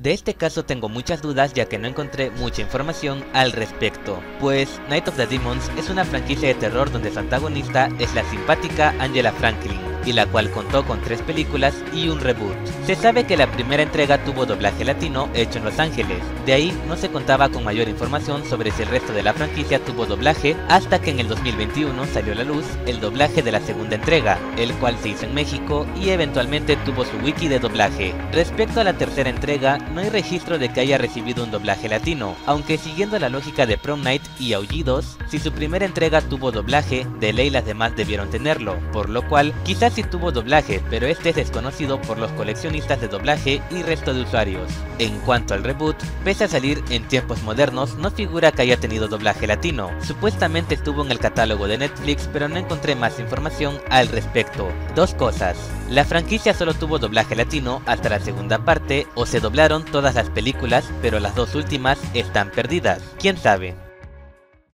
De este caso tengo muchas dudas ya que no encontré mucha información al respecto, pues Night of the Demons es una franquicia de terror donde su antagonista es la simpática Angela Franklin, y la cual contó con tres películas y un reboot. Se sabe que la primera entrega tuvo doblaje latino hecho en Los Ángeles, de ahí no se contaba con mayor información sobre si el resto de la franquicia tuvo doblaje hasta que en el 2021 salió a la luz el doblaje de la segunda entrega, el cual se hizo en México y eventualmente tuvo su wiki de doblaje. Respecto a la tercera entrega, no hay registro de que haya recibido un doblaje latino, aunque siguiendo la lógica de Prom Night y Aullidos, si su primera entrega tuvo doblaje, de ley las demás debieron tenerlo, por lo cual quizás sí tuvo doblaje, pero este es desconocido por los coleccionistas de doblaje y resto de usuarios. En cuanto al reboot, pese a salir en tiempos modernos, no figura que haya tenido doblaje latino. Supuestamente estuvo en el catálogo de Netflix, pero no encontré más información al respecto. Dos cosas. La franquicia solo tuvo doblaje latino hasta la segunda parte, o se doblaron todas las películas, pero las dos últimas están perdidas. ¿Quién sabe?